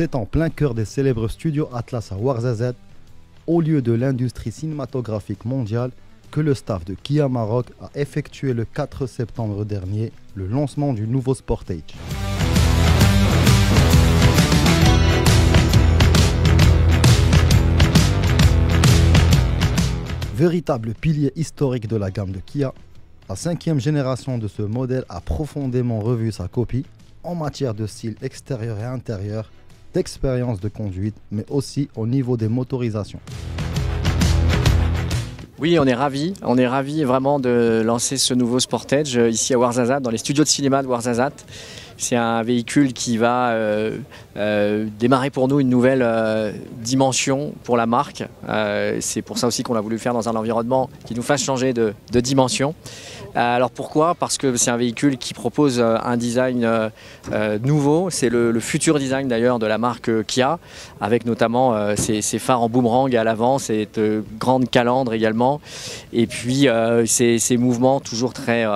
C'est en plein cœur des célèbres studios Atlas à Ouarzazate, au lieu de l'industrie cinématographique mondiale, que le staff de Kia Maroc a effectué le 4 septembre dernier le lancement du nouveau Sportage. Véritable pilier historique de la gamme de Kia, la cinquième génération de ce modèle a profondément revu sa copie en matière de style extérieur et intérieur, d'expérience de conduite, mais aussi au niveau des motorisations. Oui, on est ravis. On est ravis vraiment de lancer ce nouveau Sportage euh, ici à Ouarzazate, dans les studios de cinéma de Ouarzazate. C'est un véhicule qui va euh, euh, démarrer pour nous une nouvelle dimension pour la marque. c'est pour ça aussi qu'on a voulu faire dans un environnement qui nous fasse changer de dimension. Euh, alors pourquoi? Parce que c'est un véhicule qui propose euh, un design euh, nouveau. C'est le, futur design d'ailleurs de la marque Kia, avec notamment ces, phares en boomerang à l'avant, cette grande calandre également, et puis ces, mouvements toujours très,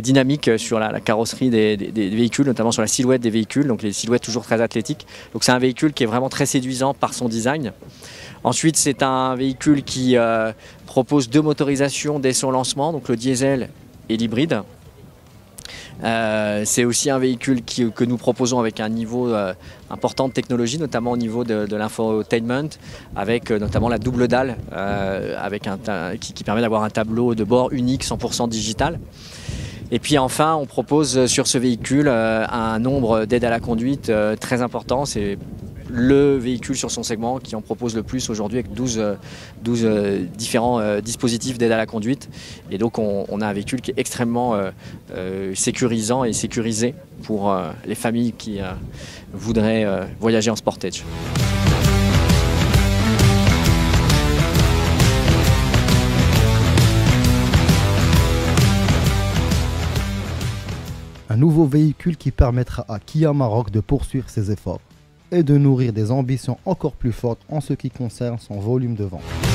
dynamiques sur la, carrosserie des, véhicules, notamment sur la silhouette des véhicules, donc les silhouettes toujours très athlétiques. Donc c'est un véhicule qui est vraiment très séduisant par son design. Ensuite, c'est un véhicule qui euh, propose deux motorisations dès son lancement, donc le diesel et l'hybride. Euh, c'est aussi un véhicule que nous proposons avec un niveau euh, important de technologie, notamment au niveau de, l'infotainment, avec notamment la double dalle avec qui, permet d'avoir un tableau de bord unique 100% digital. Et puis enfin, on propose sur ce véhicule un nombre d'aides à la conduite très important. Le véhicule sur son segment qui en propose le plus aujourd'hui avec 12, 12 euh, euh, différents euh, dispositifs d'aide à la conduite. Et donc on, a un véhicule qui est extrêmement sécurisant et sécurisé pour les familles qui voudraient voyager en Sportage. Un nouveau véhicule qui permettra à Kia Maroc de poursuivre ses efforts et de nourrir des ambitions encore plus fortes en ce qui concerne son volume de vente.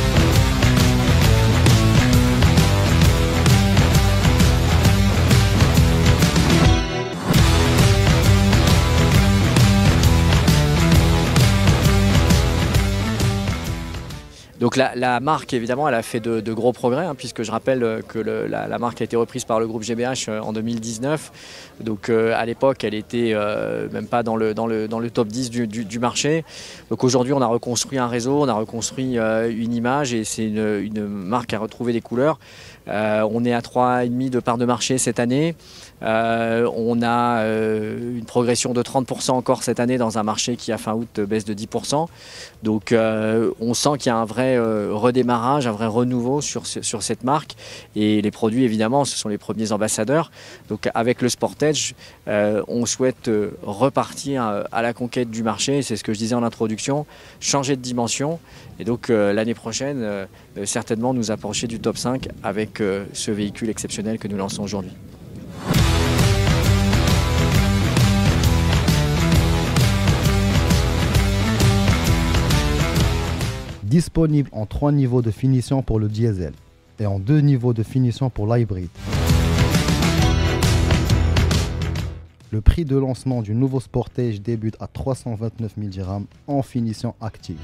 Donc la, marque, évidemment, elle a fait de, gros progrès, hein, puisque je rappelle euh, que la, marque a été reprise par le groupe GBH euh, en 2019. Donc euh, à l'époque, elle était même pas dans le, dans le, dans le top 10 du, marché. Donc aujourd'hui, on a reconstruit un réseau, on a reconstruit une image et c'est une, une, marque à retrouver des couleurs. on est à 3,5 de part de marché cette année. Euh, on a euh, une progression de 30% encore cette année dans un marché qui à fin août baisse de 10%. Donc euh, on sent qu'il y a un vrai redémarrage, un vrai renouveau sur, sur cette marque. Et les produits évidemment, ce sont les premiers ambassadeurs. Donc avec le Sportage, on souhaite repartir à la conquête du marché. C'est ce que je disais en introduction, changer de dimension. Et donc l'année prochaine, certainement nous approcher du top 5 avec ce véhicule exceptionnel que nous lançons aujourd'hui. Disponible en trois niveaux de finition pour le diesel et en deux niveaux de finition pour l'hybride. Le prix de lancement du nouveau Sportage débute à 329 000 dirhams en finition active.